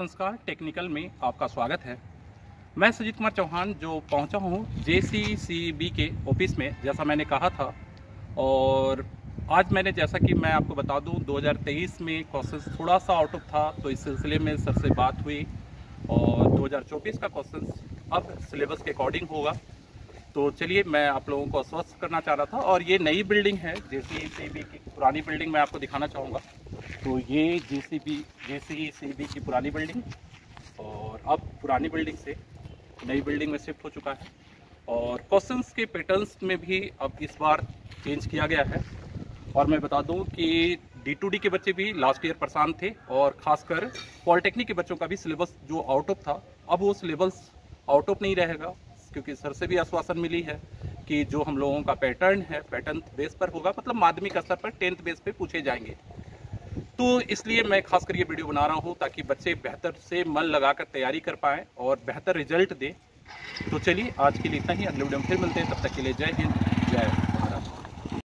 संस्कार टेक्निकल में आपका स्वागत है। मैं सुजीत कुमार चौहान जो पहुँचा हूँ जेसीसीबी के ऑफ़िस में, जैसा मैंने कहा था, और आज मैंने, जैसा कि मैं आपको बता दूँ 2023 में क्वेश्चन थोड़ा सा आउट ऑफ़ था तो इस सिलसिले में सर से बात हुई, और 2024 का क्वेश्चन अब सिलेबस के अकॉर्डिंग होगा। तो चलिए, मैं आप लोगों को आश्वस्त करना चाह रहा था और ये नई बिल्डिंग है जे सी की पुरानी बिल्डिंग मैं आपको दिखाना चाहूँगा। तो ये जे सी बी की पुरानी बिल्डिंग और अब पुरानी बिल्डिंग से नई बिल्डिंग में शिफ्ट हो चुका है और क्वेश्चंस के पैटर्न्स में भी अब इस बार चेंज किया गया है। और मैं बता दूँ कि डी टू डी के बच्चे भी लास्ट ईयर परेशान थे और ख़ासकर पॉलिटेक्निक के बच्चों का भी सिलेबस जो आउट ऑफ़ था, अब वो सिलेबस आउट ऑफ़ नहीं रहेगा। क्योंकि सर से भी आश्वासन मिली है कि जो हम लोगों का पैटर्न है पैटर्न बेस पर होगा मतलब माध्यमिक स्तर पर टेंथ बेस पे पूछे जाएँगे। तो इसलिए मैं खासकर ये वीडियो बना रहा हूँ ताकि बच्चे बेहतर से मन लगाकर तैयारी कर पाएँ और बेहतर रिज़ल्ट दें। तो चलिए, आज के लिए इतना ही। अगले वीडियो में फिर मिलते हैं। तब तक के लिए जय हिंद।